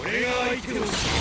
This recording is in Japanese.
俺が相手をして